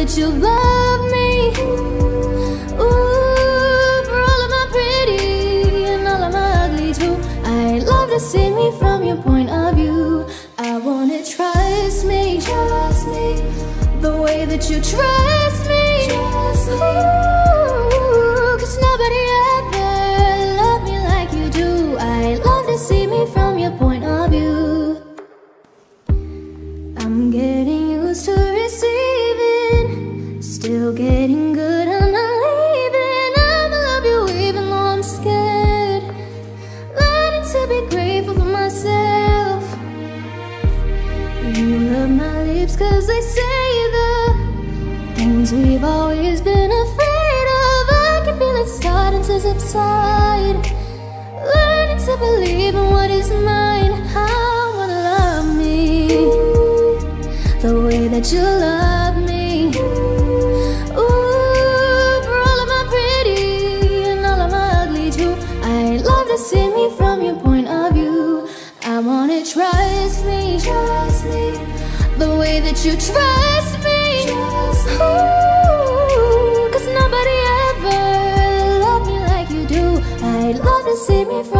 that you love me. Ooh, for all of my pretty and all of my ugly too. I love to see me from your point of view. I wanna trust me, trust me, the way that you trust me. Trust me. Ooh, Cause nobody ever loved me like you do. I love to see me from your point of view. I'm getting used to getting good. I'm leaving. I'ma love you even though I'm scared. Learning to be grateful for myself. You love my lips cause they say the things we've always been afraid of. I can feel it starting to subside. Learning to believe in what is mine. How wanna love me the way that you love see me from your point of view. I wanna trust me, trust me, the way that you trust me. Ooh, cause nobody ever loved me like you do. I'd love to see me from